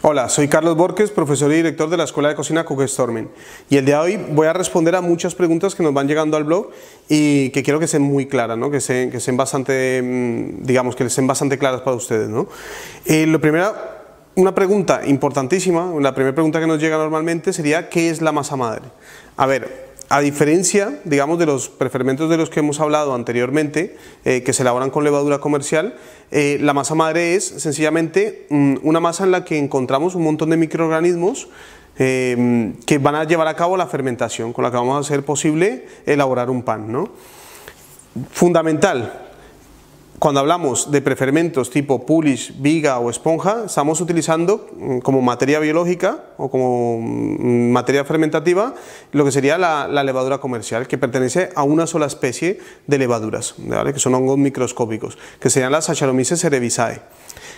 Hola, soy Carlos Borges, profesor y director de la Escuela de Cocina Cookstorming y el día de hoy voy a responder a muchas preguntas que nos van llegando al blog y que quiero que sean muy claras, ¿no? que, sean, bastante, mm, digamos, que sean bastante claras para ustedes. ¿no? Eh, una pregunta importantísima, la primera pregunta que nos llega normalmente sería ¿qué es la masa madre? A ver, a diferencia, digamos, de los prefermentos de los que hemos hablado anteriormente, eh, que se elaboran con levadura comercial, eh, la masa madre es sencillamente mm, una masa en la que encontramos un montón de microorganismos eh, que van a llevar a cabo la fermentación, con la que vamos a hacer posible elaborar un pan. ¿no? Fundamental, cuando hablamos de prefermentos tipo pulish, viga o esponja, estamos utilizando mm, como materia biológica o como mm, materia fermentativa lo que sería la, levadura comercial, que pertenece a una sola especie de levaduras, que son hongos microscópicos, que serían las Saccharomyces cerevisiae.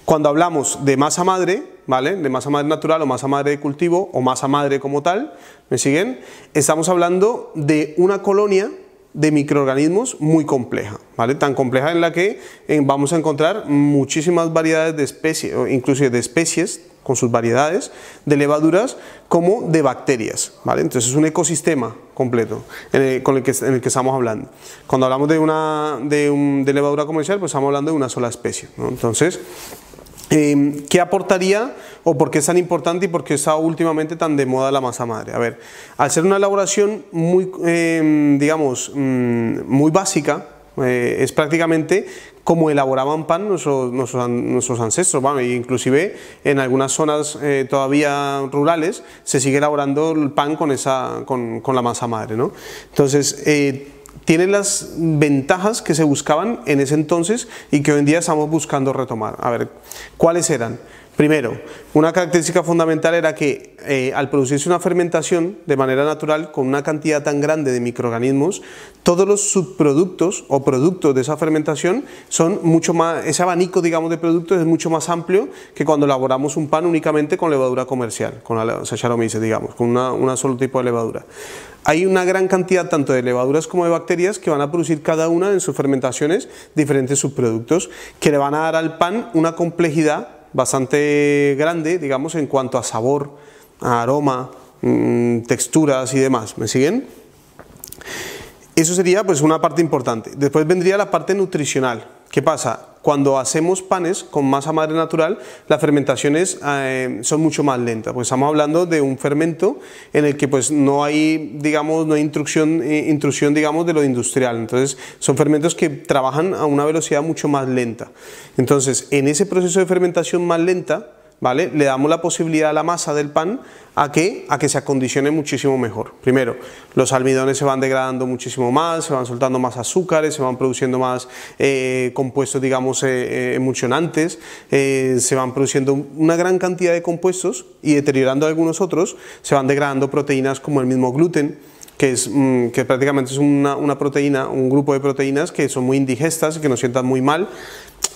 Cuando hablamos de masa madre, ¿vale? de masa madre natural o masa madre de cultivo o masa madre como tal, ¿me siguen? Estamos hablando de una colonia de microorganismos muy compleja, ¿vale? Tan compleja en la que eh, vamos a encontrar muchísimas variedades de especies, inclusive de especies con sus variedades de levaduras como de bacterias, ¿vale? Entonces es un ecosistema completo con el que, en el que estamos hablando. Cuando hablamos de una de, un, de levadura comercial, pues estamos hablando de una sola especie, Entonces, Em, ¿Qué aportaría o por qué es tan importante y por qué está últimamente tan de moda la masa madre? A ver, al ser una elaboración muy, em, digamos, mm, muy básica, eh, es prácticamente como elaboraban pan nuestros, nuestros, ancestros, bueno, inclusive en algunas zonas eh, todavía rurales se sigue elaborando el pan con, esa, con la masa madre. ¿no? Entonces, eh, tiene las ventajas que se buscaban en ese entonces y que hoy en día estamos buscando retomar. A ver, ¿cuáles eran? Primero, una característica fundamental era que eh, al producirse una fermentación de manera natural con una cantidad tan grande de microorganismos, todos los subproductos o productos de esa fermentación son mucho más, ese abanico digamos de productos es mucho más amplio que cuando elaboramos un pan únicamente con levadura comercial, con la digamos, con una, una solo tipo de levadura. Hay una gran cantidad tanto de levaduras como de bacterias que van a producir cada una en sus fermentaciones diferentes subproductos que le van a dar al pan una complejidad bastante grande, digamos, en cuanto a sabor, aroma, mm, texturas y demás. ¿Me siguen? Eso sería pues una parte importante. Después vendría la parte nutricional. ¿Qué pasa? Cuando hacemos panes con masa madre natural, las fermentaciones eh, son mucho más lentas, pues estamos hablando de un fermento en el que pues no hay, digamos, no hay intrusión, eh, intrusión digamos, de lo industrial. Entonces, son fermentos que trabajan a una velocidad mucho más lenta. Entonces, en ese proceso de fermentación más lenta, ¿vale? Le damos la posibilidad a la masa del pan a que, a que se acondicione muchísimo mejor. Primero, los almidones se van degradando muchísimo más, se van soltando más azúcares, se van produciendo más eh, compuestos, digamos, eh, eh, emulsionantes, se van produciendo una gran cantidad de compuestos y deteriorando algunos otros, se van degradando proteínas como el mismo gluten, que, es, mm, que prácticamente es una, una, proteína, un grupo de proteínas que son muy indigestas, que nos sientan muy mal,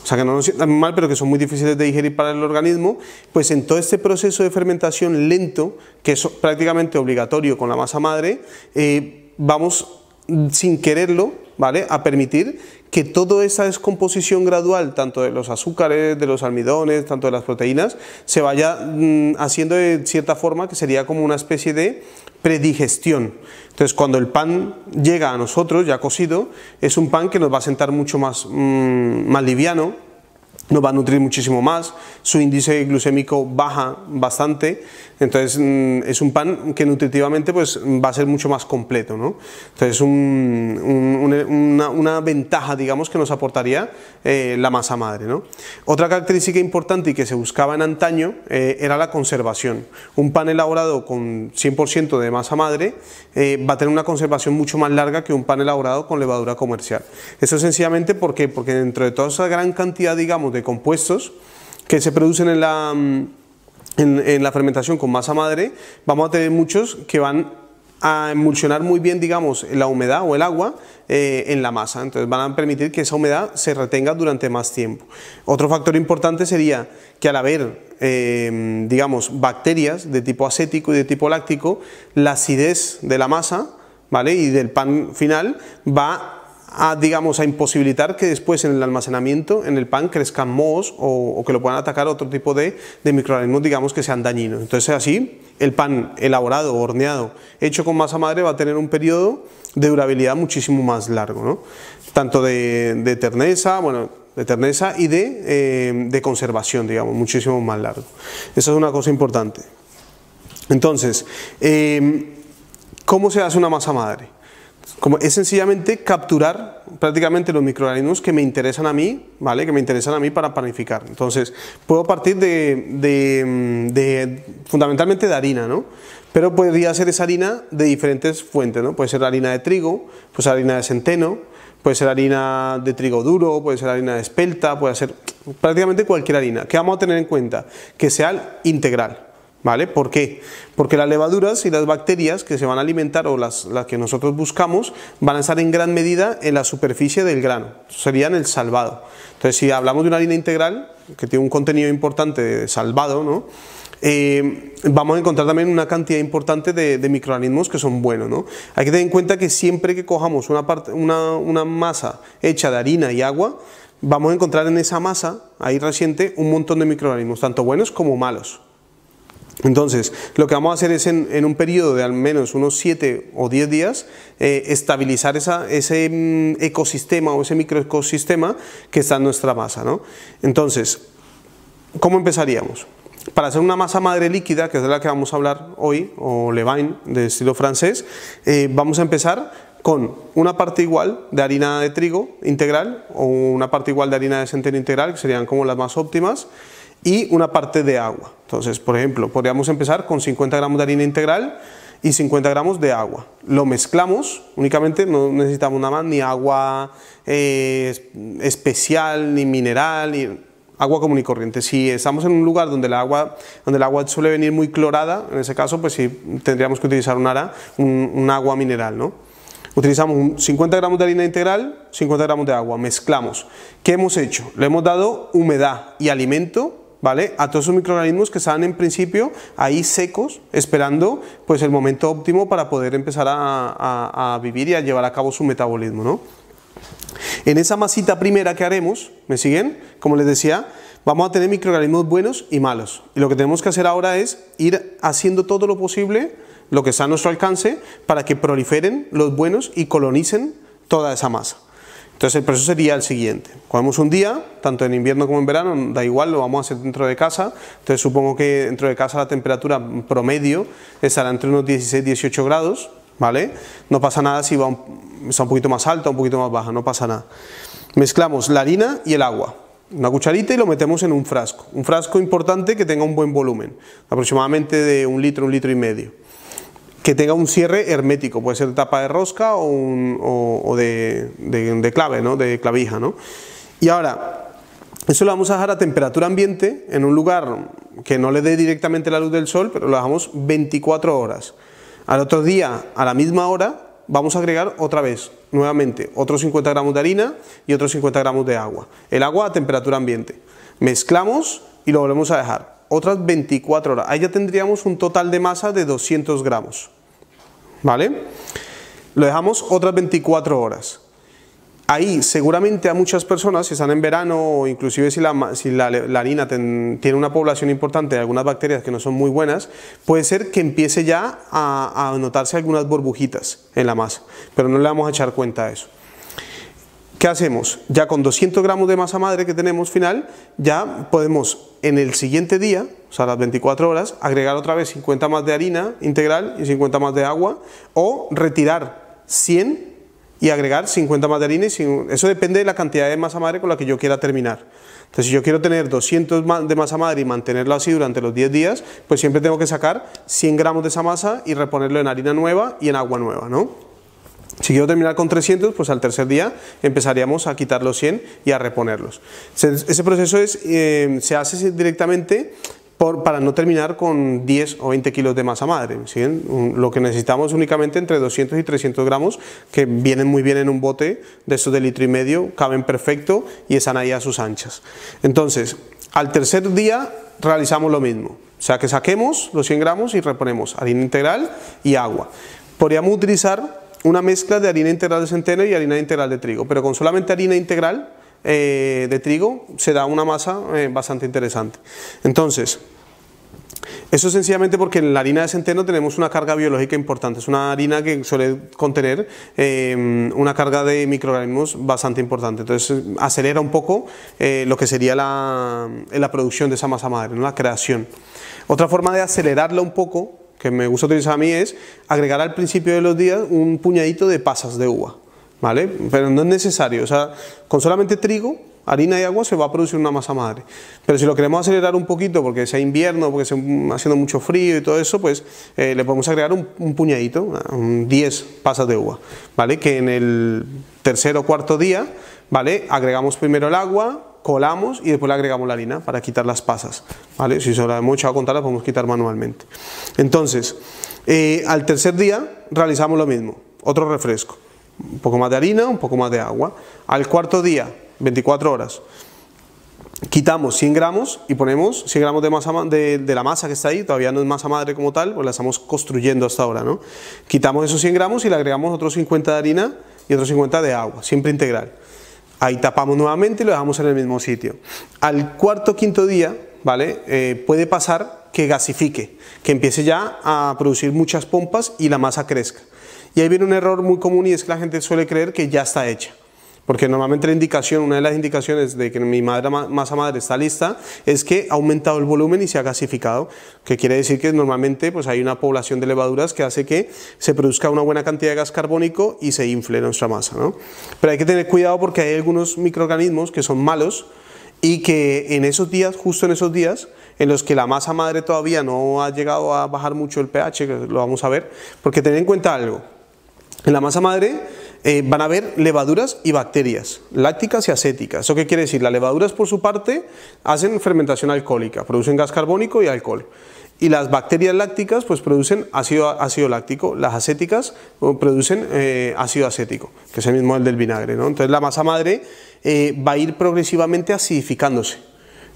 o sea que no nos sientan mal, pero que son muy difíciles de digerir para el organismo, pues en todo este proceso de fermentación lento, que es prácticamente obligatorio con la masa madre, eh, vamos sin quererlo, ¿vale? A permitir que toda esa descomposición gradual, tanto de los azúcares, de los almidones, tanto de las proteínas, se vaya mm, haciendo de cierta forma que sería como una especie de predigestión. Entonces, cuando el pan llega a nosotros ya cocido, es un pan que nos va a sentar mucho más, mm, más liviano, nos va a nutrir muchísimo más, su índice glucémico baja bastante, entonces mm, es un pan que nutritivamente pues, va a ser mucho más completo. ¿no? Entonces una, ventaja digamos, que nos aportaría eh, la masa madre. Otra característica importante y que se buscaba en antaño eh, era la conservación. Un pan elaborado con 100% de masa madre eh, va a tener una conservación mucho más larga que un pan elaborado con levadura comercial. Eso sencillamente porque dentro de toda esa gran cantidad digamos, de compuestos que se producen en la, mm, en, la fermentación con masa madre, vamos a tener muchos que van a emulsionar muy bien, digamos, la humedad o el agua eh, en la masa. Entonces van a permitir que esa humedad se retenga durante más tiempo. Otro factor importante sería que al haber, eh, digamos, bacterias de tipo acético y de tipo láctico, la acidez de la masa ¿vale? y del pan final va a, digamos, a imposibilitar que después en el almacenamiento, en el pan, crezcan mohos o, que lo puedan atacar otro tipo de, microorganismos, digamos, que sean dañinos. Entonces así, el pan elaborado, horneado, hecho con masa madre va a tener un periodo de durabilidad muchísimo más largo. Tanto de, terneza, bueno, de terneza y de, eh, de conservación, digamos, muchísimo más largo. Esa es una cosa importante. Entonces, eh, ¿cómo se hace una masa madre? Como es sencillamente capturar prácticamente los microorganismos que me interesan a mí, ¿vale? Que me interesan a mí para panificar. Entonces, puedo partir de, de, fundamentalmente de harina, ¿no? Pero podría ser esa harina de diferentes fuentes, ¿no? Puede ser harina de trigo, puede ser harina de centeno, puede ser harina de trigo duro, puede ser harina de espelta, puede ser prácticamente cualquier harina. ¿Qué vamos a tener en cuenta? Que sea integral. ¿Vale? ¿Por qué? Porque las levaduras y las bacterias que se van a alimentar o las, que nosotros buscamos van a estar en gran medida en la superficie del grano, serían el salvado. Entonces, si hablamos de una harina integral que tiene un contenido importante de salvado, ¿no? Eh, vamos a encontrar también una cantidad importante de, microorganismos que son buenos. ¿no? Hay que tener en cuenta que siempre que cojamos una, parte, una masa hecha de harina y agua, vamos a encontrar en esa masa, ahí reciente, un montón de microorganismos, tanto buenos como malos. Entonces, lo que vamos a hacer es en, un periodo de al menos unos 7 o 10 días, eh, estabilizar ese mm, ecosistema o ese microecosistema que está en nuestra masa. ¿no? Entonces, ¿cómo empezaríamos? Para hacer una masa madre líquida, que es de la que vamos a hablar hoy, o levain de estilo francés, eh, vamos a empezar con una parte igual de harina de trigo integral o una parte igual de harina de centeno integral, que serían como las más óptimas, y una parte de agua. Entonces, por ejemplo, podríamos empezar con 50 gramos de harina integral y 50 gramos de agua. Lo mezclamos, únicamente no necesitamos nada más, ni agua eh, especial, ni mineral, ni agua común y corriente. Si estamos en un lugar donde el agua, donde el agua suele venir muy clorada, en ese caso, pues sí tendríamos que utilizar un, un, agua mineral, ¿no? Utilizamos 50 gramos de harina integral, 50 gramos de agua, mezclamos. ¿Qué hemos hecho? Le hemos dado humedad y alimento ¿Vale? A todos esos microorganismos que están en principio ahí secos, esperando pues el momento óptimo para poder empezar a, a vivir y a llevar a cabo su metabolismo, ¿no? En esa masita primera que haremos, ¿me siguen? Como les decía, vamos a tener microorganismos buenos y malos. Y lo que tenemos que hacer ahora es ir haciendo todo lo posible, lo que está a nuestro alcance, para que proliferen los buenos y colonicen toda esa masa. Entonces el proceso sería el siguiente. Cogemos un día, tanto en invierno como en verano, da igual, lo vamos a hacer dentro de casa. Entonces supongo que dentro de casa la temperatura promedio estará entre unos 16-18 grados, ¿vale? No pasa nada si va un, está un poquito más alta, un poquito más baja, no pasa nada. Mezclamos la harina y el agua, una cucharita y lo metemos en un frasco. Un frasco importante que tenga un buen volumen, aproximadamente de un litro, un litro y medio. Que tenga un cierre hermético, puede ser tapa de rosca o, o, de, de, clave, ¿no? de clavija. ¿no? Y ahora, eso lo vamos a dejar a temperatura ambiente en un lugar que no le dé directamente la luz del sol, pero lo dejamos 24 horas. Al otro día, a la misma hora, vamos a agregar otra vez, nuevamente, otros 50 gramos de harina y otros 50 gramos de agua. El agua a temperatura ambiente. Mezclamos y lo volvemos a dejar. Otras 24 horas. Ahí ya tendríamos un total de masa de 200 gramos. ¿Vale? Lo dejamos otras 24 horas. Ahí seguramente a muchas personas, si están en verano o inclusive si la, si la, harina tiene una población importante de algunas bacterias que no son muy buenas, puede ser que empiece ya a, a, notarse algunas burbujitas en la masa, pero no le vamos a echar cuenta a eso. ¿Qué hacemos? Ya con 200 gramos de masa madre que tenemos final, ya podemos en el siguiente día, o sea, las 24 horas, agregar otra vez 50 más de harina integral y 50 más de agua, o retirar 100 y agregar 50 más de harina. Y eso depende de la cantidad de masa madre con la que yo quiera terminar. Entonces, si yo quiero tener 200 de masa madre y mantenerlo así durante los 10 días, pues siempre tengo que sacar 100 gramos de esa masa y reponerlo en harina nueva y en agua nueva, ¿no? Si quiero terminar con 300, pues al tercer día empezaríamos a quitar los 100 y a reponerlos. Ese proceso es, eh, se hace directamente para no terminar con 10 o 20 kilos de masa madre. Lo que necesitamos únicamente entre 200 y 300 gramos, que vienen muy bien en un bote de estos de litro y medio, caben perfecto y están ahí a sus anchas. Entonces, al tercer día realizamos lo mismo. O sea que saquemos los 100 gramos y reponemos harina integral y agua. Podríamos utilizar una mezcla de harina integral de centeno y harina integral de trigo, pero con solamente harina integral eh, de trigo se da una masa eh, bastante interesante. Entonces, eso es sencillamente porque en la harina de centeno tenemos una carga biológica importante. Es una harina que suele contener eh, una carga de microorganismos bastante importante. Entonces acelera un poco lo que sería la, la, producción de esa masa madre, la creación. Otra forma de acelerarla un poco, que me gusta utilizar a mí, es agregar al principio de los días un puñadito de pasas de uva. ¿Vale? Pero no es necesario. O sea, con solamente trigo harina y agua se va a producir una masa madre. Pero si lo queremos acelerar un poquito porque sea invierno, porque esté haciendo mucho frío y todo eso, pues eh, le podemos agregar un, puñadito, 10 pasas de uva, ¿vale? Que en el tercer o cuarto día, ¿vale? Agregamos primero el agua, colamos y después le agregamos la harina para quitar las pasas, ¿vale? Si se la hemos echado a contar, la podemos quitar manualmente. Entonces, eh, al tercer día realizamos lo mismo, otro refresco. Un poco más de harina, un poco más de agua. Al cuarto día 24 horas. Quitamos 100 gramos y ponemos 100 gramos de, masa, de, la masa que está ahí, todavía no es masa madre como tal, pues la estamos construyendo hasta ahora. ¿no? Quitamos esos 100 gramos y le agregamos otros 50 de harina y otros 50 de agua, siempre integral. Ahí tapamos nuevamente y lo dejamos en el mismo sitio. Al cuarto quinto día, ¿vale? Eh, puede pasar que gasifique, que empiece ya a producir muchas pompas y la masa crezca. Y ahí viene un error muy común y es que la gente suele creer que ya está hecha. Porque normalmente la indicación, una de las indicaciones de que mi madre, masa madre está lista es que ha aumentado el volumen y se ha gasificado, que quiere decir que normalmente pues hay una población de levaduras que hace que se produzca una buena cantidad de gas carbónico y se infle nuestra masa. ¿no? Pero hay que tener cuidado porque hay algunos microorganismos que son malos y que en esos días, justo en esos días, en los que la masa madre todavía no ha llegado a bajar mucho el pH, lo vamos a ver, porque ten en cuenta algo, en la masa madre eh, van a haber levaduras y bacterias, lácticas y acéticas. ¿Eso qué quiere decir? Las levaduras por su parte hacen fermentación alcohólica, producen gas carbónico y alcohol. Y las bacterias lácticas pues producen ácido, láctico, las acéticas uh, producen eh, ácido acético, que es el mismo del vinagre. Entonces la masa madre eh, va a ir progresivamente acidificándose.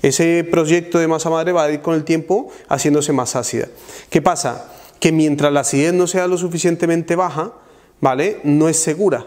Ese proyecto de masa madre va a ir con el tiempo haciéndose más ácida. ¿Qué pasa? Que mientras la acidez no sea lo suficientemente baja, ¿vale? No es segura.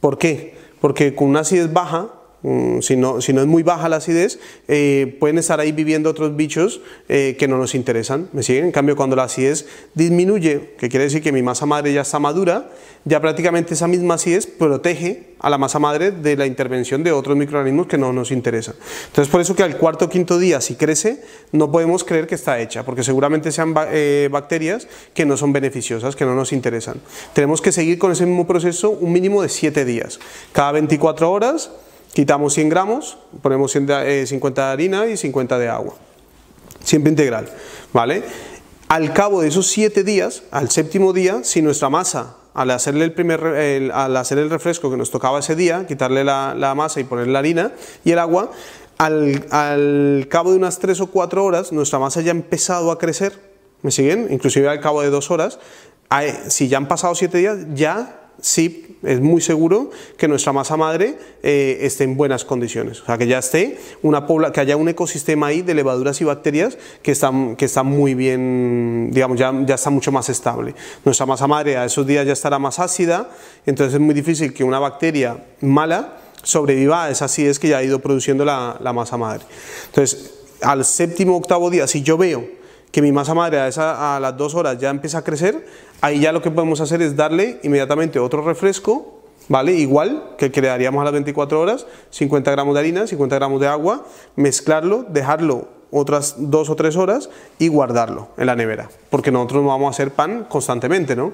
¿Por qué? Porque con una acidez baja, mm, si no, si no, es muy baja la acidez, eh, pueden estar ahí viviendo otros bichos eh, que no nos interesan. ¿Me siguen? En cambio, cuando la acidez disminuye, que quiere decir que mi masa madre ya está madura, ya prácticamente esa misma acidez protege a la masa madre de la intervención de otros microorganismos que no nos interesan. Entonces, por eso que al cuarto o quinto día, si crece, no podemos creer que está hecha, porque seguramente sean eh, bacterias que no son beneficiosas, que no nos interesan. Tenemos que seguir con ese mismo proceso un mínimo de 7 días. Cada 24 horas quitamos 100 gramos, ponemos 50 eh, de harina y 50 de agua. Siempre integral, ¿vale? Al cabo de esos 7 días, al séptimo día, si nuestra masa al hacerle el primer al hacer el refresco que nos tocaba ese día, quitarle la, masa y ponerle la harina y el agua, al, cabo de unas 3 o 4 horas nuestra masa ya ha empezado a crecer, ¿me siguen? Inclusive al cabo de 2 horas, si ya han pasado 7 días, ya sí es muy seguro que nuestra masa madre eh, esté en buenas condiciones, o sea, que ya esté una que haya un ecosistema ahí de levaduras y bacterias que están, que muy bien, digamos, ya, ya está mucho más estable. Nuestra masa madre a esos días ya estará más ácida, entonces es muy difícil que una bacteria mala sobreviva a esa acidez que ya ha ido produciendo la, la masa madre. Entonces, al séptimo octavo día, si yo veo que mi masa madre a, esa, a las dos horas ya empieza a crecer, ahí ya lo que podemos hacer es darle inmediatamente otro refresco, ¿vale? Igual que el a las 24 horas, 50 gramos de harina, 50 gramos de agua, mezclarlo, dejarlo otras dos o tres horas y guardarlo en la nevera, porque nosotros no vamos a hacer pan constantemente, ¿no?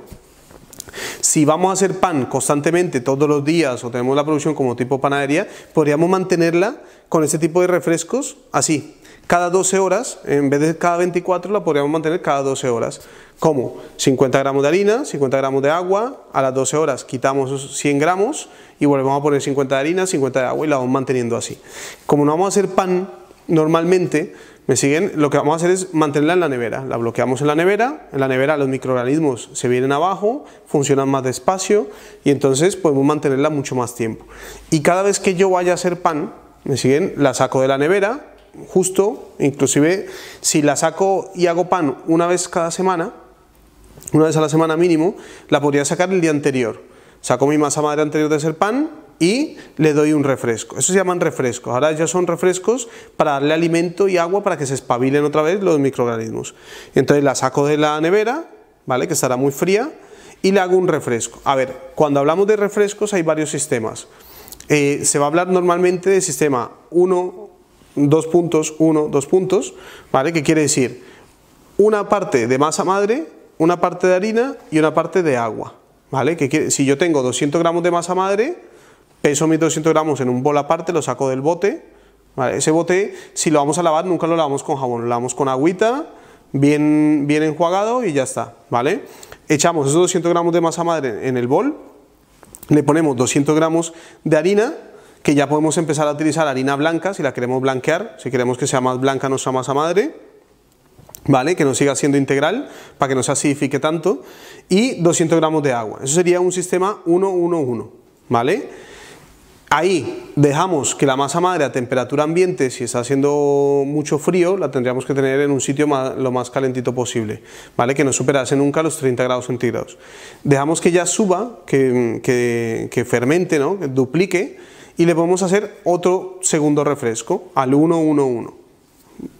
Si vamos a hacer pan constantemente todos los días o tenemos la producción como tipo panadería, podríamos mantenerla con ese tipo de refrescos así, cada 12 horas, en vez de cada 24 la podríamos mantener cada 12 horas. ¿Cómo? 50 gramos de harina, 50 gramos de agua, a las 12 horas quitamos 100 gramos y volvemos a poner 50 de harina, 50 de agua y la vamos manteniendo así. Como no vamos a hacer pan normalmente, ¿me siguen? Lo que vamos a hacer es mantenerla en la nevera. La bloqueamos en la nevera, en la nevera los microorganismos se vienen abajo, funcionan más despacio y entonces podemos mantenerla mucho más tiempo. Y cada vez que yo vaya a hacer pan, ¿me siguen? La saco de la nevera, justo, inclusive si la saco y hago pan una vez cada semana, una vez a la semana mínimo, la podría sacar el día anterior. saco mi masa madre anterior de ser pan y le doy un refresco. Eso se llaman refrescos. Ahora ya son refrescos para darle alimento y agua para que se espabilen otra vez los microorganismos. Entonces la saco de la nevera, ¿vale? Que estará muy fría y le hago un refresco. A ver, cuando hablamos de refrescos hay varios sistemas. Eh, se va a hablar normalmente del sistema 1, 2 puntos, 1, 2 puntos, ¿vale? ¿Qué quiere decir? Una parte de masa madre, una parte de harina y una parte de agua, ¿vale? Que si yo tengo 200 gramos de masa madre, peso mis 200 gramos en un bol aparte, lo saco del bote. Ese bote, si lo vamos a lavar, nunca lo lavamos con jabón, lo lavamos con agüita, bien, bien enjuagado y ya está. ¿vale? Echamos esos 200 gramos de masa madre en el bol, le ponemos 200 gramos de harina, que ya podemos empezar a utilizar harina blanca si la queremos blanquear, si queremos que sea más blanca nuestra masa madre. ¿Vale? Que no siga siendo integral para que no se acidifique tanto. Y 200 gramos de agua. Eso sería un sistema 1-1-1. ¿Vale? Ahí dejamos que la masa madre a temperatura ambiente, si está haciendo mucho frío, la tendríamos que tener en un sitio lo más calentito posible, ¿vale? que no superase nunca los 30 grados centígrados. Dejamos que ya suba, que, que, fermente, ¿no? que duplique, y le podemos hacer otro segundo refresco al 1-1-1.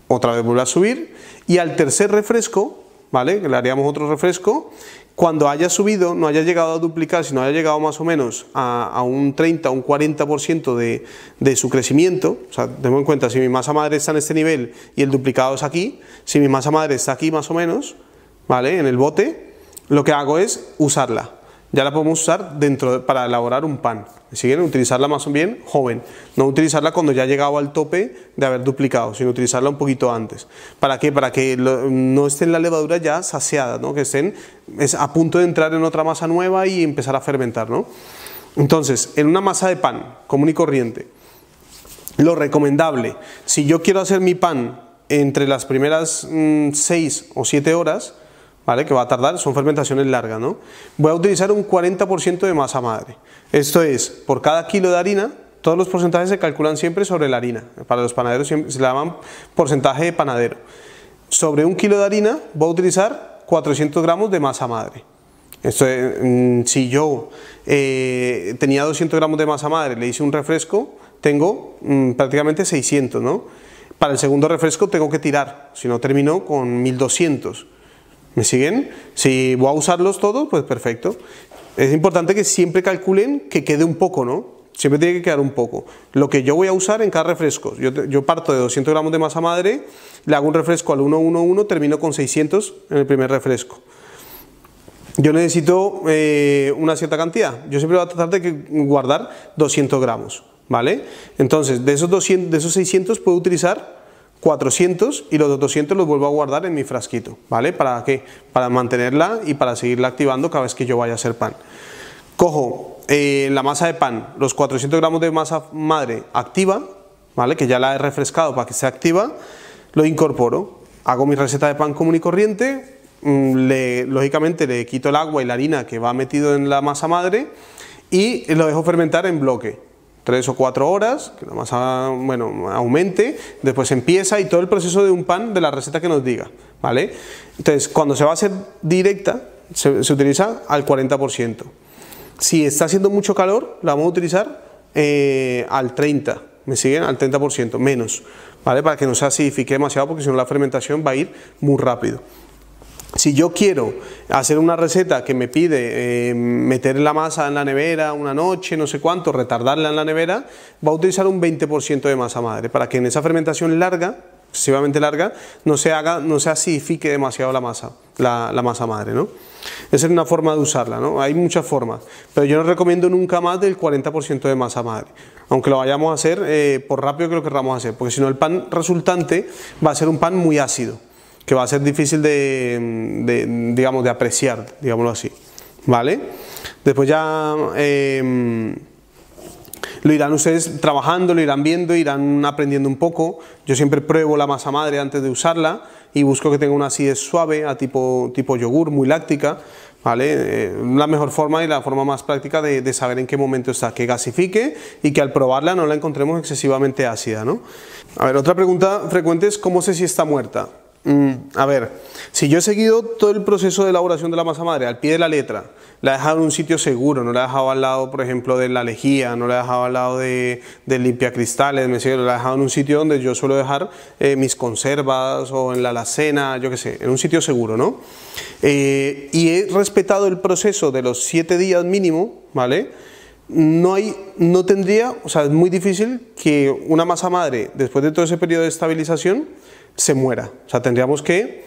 Otra vez vuelve a subir, y al tercer refresco, ¿vale? le haríamos otro refresco, cuando haya subido, no haya llegado a duplicar, sino haya llegado más o menos a, un 30, un 40% de, de su crecimiento, o sea, tengo en cuenta, si mi masa madre está en este nivel y el duplicado es aquí, si mi masa madre está aquí más o menos, ¿vale? En el bote, lo que hago es usarla ya la podemos usar dentro para elaborar un pan. siguen? Utilizarla más bien joven, no utilizarla cuando ya ha llegado al tope de haber duplicado, sino utilizarla un poquito antes. ¿Para qué? Para que no esté la levadura ya saciada, ¿no? que estén es a punto de entrar en otra masa nueva y empezar a fermentar. ¿no? Entonces, en una masa de pan común y corriente, lo recomendable, si yo quiero hacer mi pan entre las primeras 6 mm, o 7 horas, ¿vale? que va a tardar, son fermentaciones largas. ¿no? Voy a utilizar un 40% de masa madre. Esto es, por cada kilo de harina, todos los porcentajes se calculan siempre sobre la harina. Para los panaderos se le llaman porcentaje de panadero. Sobre un kilo de harina voy a utilizar 400 gramos de masa madre. Esto, mm, si yo eh, tenía 200 gramos de masa madre, le hice un refresco, tengo mm, prácticamente 600, ¿no? Para el segundo refresco tengo que tirar, si no termino con 1200. ¿Me siguen? Si voy a usarlos todos, pues perfecto. Es importante que siempre calculen que quede un poco, ¿no? Siempre tiene que quedar un poco. Lo que yo voy a usar en cada refresco, yo, parto de 200 gramos de masa madre, le hago un refresco al 111, termino con 600 en el primer refresco. Yo necesito eh, una cierta cantidad. Yo siempre voy a tratar de guardar 200 gramos, ¿vale? Entonces, de esos, 200, de esos 600 puedo utilizar 400 y los 200 los vuelvo a guardar en mi frasquito, ¿vale? ¿Para qué? Para mantenerla y para seguirla activando cada vez que yo vaya a hacer pan. Cojo eh, la masa de pan, los 400 gramos de masa madre activa, ¿vale? Que ya la he refrescado para que sea activa, lo incorporo, hago mi receta de pan común y corriente, mm, le, lógicamente le quito el agua y la harina que va metido en la masa madre y lo dejo fermentar en bloque tres o cuatro horas, que la masa bueno, aumente, después empieza y todo el proceso de un pan de la receta que nos diga, ¿vale? Entonces, cuando se va a hacer directa, se, utiliza al 40%. Si está haciendo mucho calor, la vamos a utilizar eh, al 30%, ¿me siguen? Al 30%, menos, ¿vale? Para que no se acidifique demasiado, porque si no la fermentación va a ir muy rápido. Si yo quiero hacer una receta que me pide eh, meter la masa en la nevera una noche, no sé cuánto, retardarla en la nevera, va a utilizar un 20% de masa madre para que en esa fermentación larga, excesivamente larga, no se haga, no se acidifique demasiado la masa, la, masa madre, ¿no? Esa es una forma de usarla, ¿no? Hay muchas formas, pero yo no recomiendo nunca más del 40% de masa madre, aunque lo vayamos a hacer eh, por rápido que lo queramos hacer, porque si no el pan resultante va a ser un pan muy ácido que va a ser difícil de, digamos, de apreciar, digámoslo así, ¿vale? Después ya em, lo irán ustedes trabajando, lo irán viendo, irán aprendiendo un poco. Yo siempre pruebo la masa madre antes de usarla y busco que tenga una acidez suave, a tipo, tipo yogur, muy láctica, ¿vale? Eh, la mejor forma y la forma más práctica de, de, saber en qué momento está, que gasifique y que al probarla no la encontremos excesivamente ácida, ¿no? A ver, otra pregunta frecuente es ¿cómo sé si está muerta? Mm, a ver, si yo he seguido todo el proceso de elaboración de la masa madre al pie de la letra, la he dejado en un sitio seguro, no la he dejado al lado, por ejemplo, de la lejía, no la he dejado al lado de, de limpiacristales, me sigue, la he dejado en un sitio donde yo suelo dejar eh, mis conservas o en la alacena, yo qué sé, en un sitio seguro, ¿no? Eh, y he respetado el proceso de los siete días mínimo, ¿vale? no, hay, no tendría, o sea, es muy difícil que una masa madre, después de todo ese periodo de estabilización, se muera. O sea, tendríamos que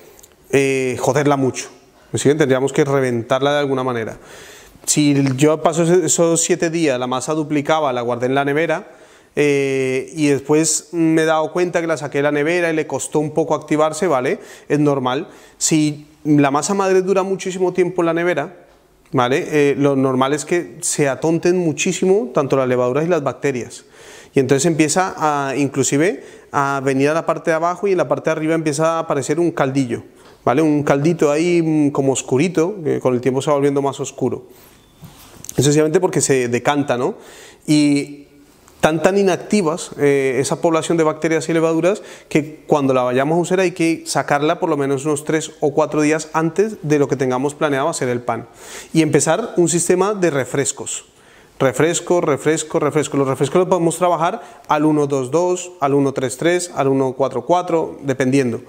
eh, joderla mucho. Tendríamos que reventarla de alguna manera. Si yo paso esos siete días, la masa duplicaba, la guardé en la nevera, eh, y después me he dado cuenta que la saqué de la nevera y le costó un poco activarse, ¿vale? Es normal. Si la masa madre dura muchísimo tiempo en la nevera, ¿vale? Eh, lo normal es que se atonten muchísimo tanto las levaduras y las bacterias. Y entonces empieza a, inclusive, a venir a la parte de abajo y en la parte de arriba empieza a aparecer un caldillo, ¿vale? Un caldito ahí mm, como oscurito, que con el tiempo se va volviendo más oscuro. Sencillamente porque se decanta, ¿no? Y tan tan inactivas eh, esa población de bacterias y levaduras que cuando la vayamos a usar hay que sacarla por lo menos unos 3 o 4 días antes de lo que tengamos planeado hacer el pan y empezar un sistema de refrescos refresco, refresco, refresco. Los refrescos los podemos trabajar al 122, al 133, al 144, dependiendo.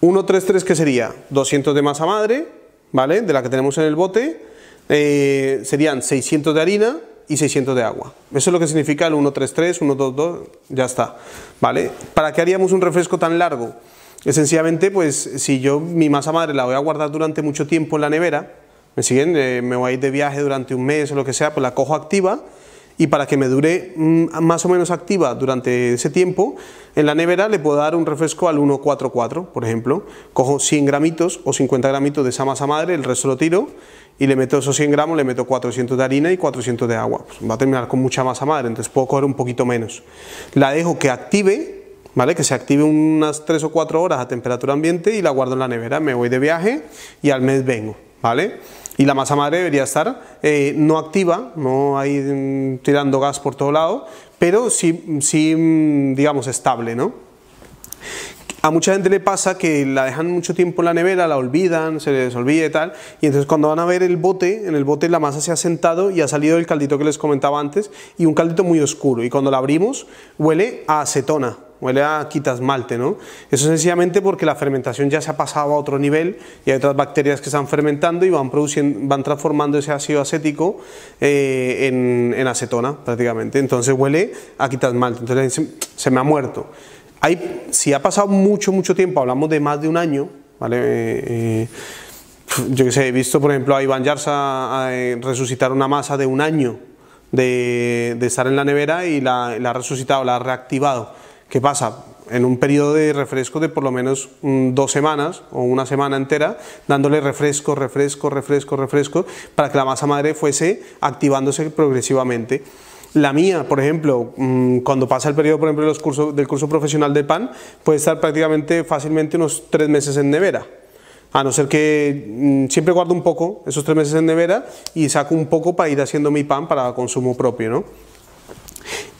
133 que sería 200 de masa madre, ¿vale? De la que tenemos en el bote, eh, serían 600 de harina, y 600 de agua. Eso es lo que significa el 133, 122, ya está. ¿Vale? ¿Para qué haríamos un refresco tan largo? Sencillamente, pues si yo mi masa madre la voy a guardar durante mucho tiempo en la nevera, ¿me siguen? Eh, me voy a ir de viaje durante un mes o lo que sea, pues la cojo activa y para que me dure mm, más o menos activa durante ese tiempo, en la nevera le puedo dar un refresco al 144, por ejemplo. Cojo 100 gramitos o 50 gramitos de esa masa madre, el resto lo tiro y le meto esos 100 gramos, le meto 400 de harina y 400 de agua. Pues va a terminar con mucha masa madre, entonces puedo coger un poquito menos. La dejo que active, ¿vale? Que se active unas 3 o 4 horas a temperatura ambiente y la guardo en la nevera. Me voy de viaje y al mes vengo, ¿vale? Y la masa madre debería estar eh, no activa, no ahí mm, tirando gas por todo lado, pero sí, sí mm, digamos, estable, ¿no? A mucha gente le pasa que la dejan mucho tiempo en la nevera, la olvidan, se les olvida y tal, y entonces cuando van a ver el bote, en el bote la masa se ha sentado y ha salido el caldito que les comentaba antes, y un caldito muy oscuro, y cuando la abrimos huele a acetona, huele a quitasmalte, ¿no? Eso sencillamente porque la fermentación ya se ha pasado a otro nivel y hay otras bacterias que están fermentando y van, produciendo, van transformando ese ácido acético eh, en, acetona prácticamente. Entonces huele a quitasmalte, entonces se me ha muerto si ha pasado mucho, mucho tiempo, hablamos de más de un año, ¿vale? Eh, eh, yo que sé, he visto por ejemplo a Iván Yarza eh, resucitar una masa de un año de, estar en la nevera y la, ha resucitado, la ha reactivado. ¿Qué pasa? En un periodo de refresco de por lo menos mm, dos semanas o una semana entera, dándole refresco, refresco, refresco, refresco, para que la masa madre fuese activándose progresivamente. La mía, por ejemplo, mm, cuando pasa el periodo, por ejemplo, del curso profesional de pan, puede estar prácticamente fácilmente unos tres meses en nevera. A no ser que mm, siempre guardo un poco, esos tres meses en nevera, y saco un poco para ir haciendo mi pan para consumo propio, ¿no?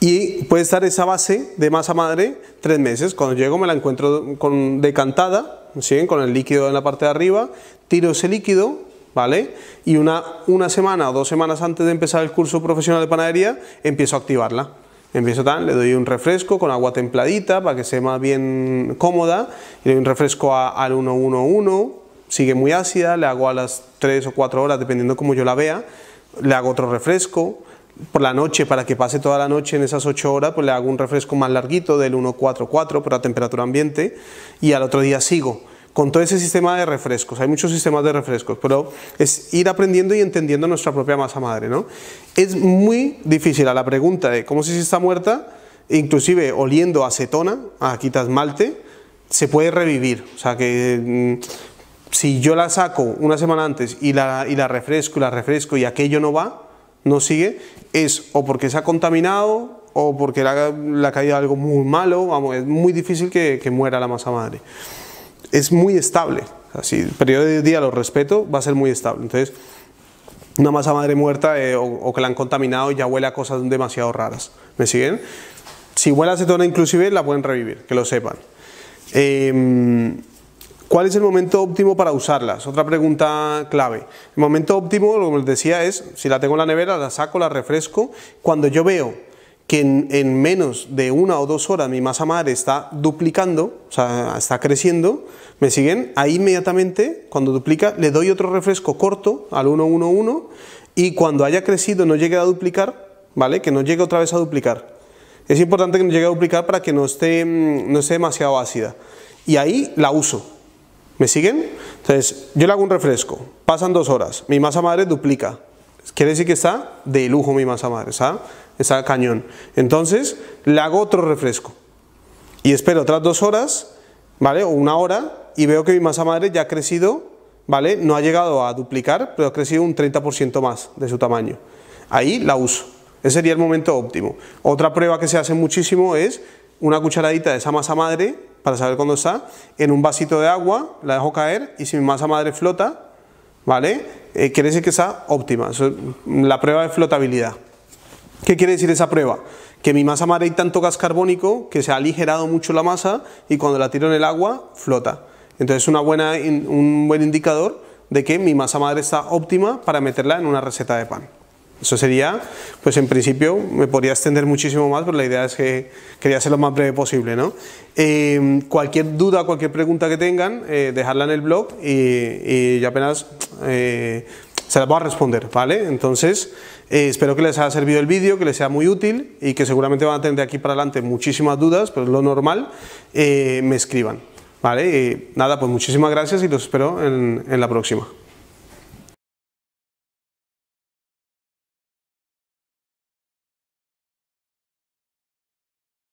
Y puede estar esa base de masa madre tres meses. Cuando llego me la encuentro con, decantada, ¿sí? con el líquido en la parte de arriba, tiro ese líquido, ¿vale? Y una, una semana o dos semanas antes de empezar el curso profesional de panadería, empiezo a activarla. Empiezo tan, le doy un refresco con agua templadita para que sea más bien cómoda, le doy un refresco al 111, sigue muy ácida, le hago a las 3 o 4 horas, dependiendo como yo la vea, le hago otro refresco, por la noche, para que pase toda la noche en esas 8 horas, pues le hago un refresco más larguito del 144 pero a temperatura ambiente, y al otro día sigo con todo ese sistema de refrescos. Hay muchos sistemas de refrescos, pero es ir aprendiendo y entendiendo nuestra propia masa madre. ¿no? Es muy difícil a la pregunta de cómo si está muerta, inclusive oliendo acetona, a quitas malte, se puede revivir. O sea que mm, si yo la saco una semana antes y la, refresco y la refresco y aquello no va, no sigue, es o porque se ha contaminado o porque le ha, caído algo muy malo, vamos, es muy difícil que muera la masa madre es muy estable. Si el periodo de día lo respeto, va a ser muy estable. Entonces, una masa madre muerta eh, o, que la han contaminado ya huele a cosas demasiado raras. ¿Me siguen? Si huele a acetona inclusive, la pueden revivir, que lo sepan. Em, ¿Cuál es el momento óptimo para usarlas? Otra pregunta clave. El momento óptimo, como les decía, es si la tengo en la nevera, la saco, la refresco. Cuando yo veo que en, menos de una o dos horas mi masa madre está duplicando, o sea, está creciendo, ¿me siguen? Ahí inmediatamente, cuando duplica, le doy otro refresco corto al 111 y cuando haya crecido no llegue a duplicar, ¿vale? Que no llegue otra vez a duplicar. Es importante que no llegue a duplicar para que no esté, mm, no esté demasiado ácida. Y ahí la uso. ¿Me siguen? Entonces, yo le hago un refresco, pasan dos horas, mi masa madre duplica. Quiere decir que está de lujo mi masa madre, ¿sabes? Está cañón. Entonces, le hago otro refresco y espero otras dos horas, ¿vale? O una hora y veo que mi masa madre ya ha crecido, ¿vale? No ha llegado a duplicar, pero ha crecido un 30% más de su tamaño. Ahí la uso. Ese sería el momento óptimo. Otra prueba que se hace muchísimo es una cucharadita de esa masa madre para saber cuándo está en un vasito de agua, la dejo caer y si mi masa madre flota, ¿vale? Eh, quiere decir que está óptima. la prueba de flotabilidad. ¿Qué quiere decir esa prueba? Que mi masa madre hay tanto gas carbónico que se ha aligerado mucho la masa y cuando la tiro en el agua flota. Entonces es una buena, un buen indicador de que mi masa madre está óptima para meterla en una receta de pan. Eso sería, pues en principio me podría extender muchísimo más, pero la idea es que quería ser lo más breve posible. ¿no? Eh, cualquier duda, cualquier pregunta que tengan, eh, dejarla en el blog y, y apenas eh, se las voy a responder. ¿vale? Entonces, eh, espero que les haya servido el vídeo, que les sea muy útil y que seguramente van a tener de aquí para adelante muchísimas dudas, pero es lo normal, eh, me escriban. ¿Vale? nada, pues muchísimas gracias y los espero en la próxima.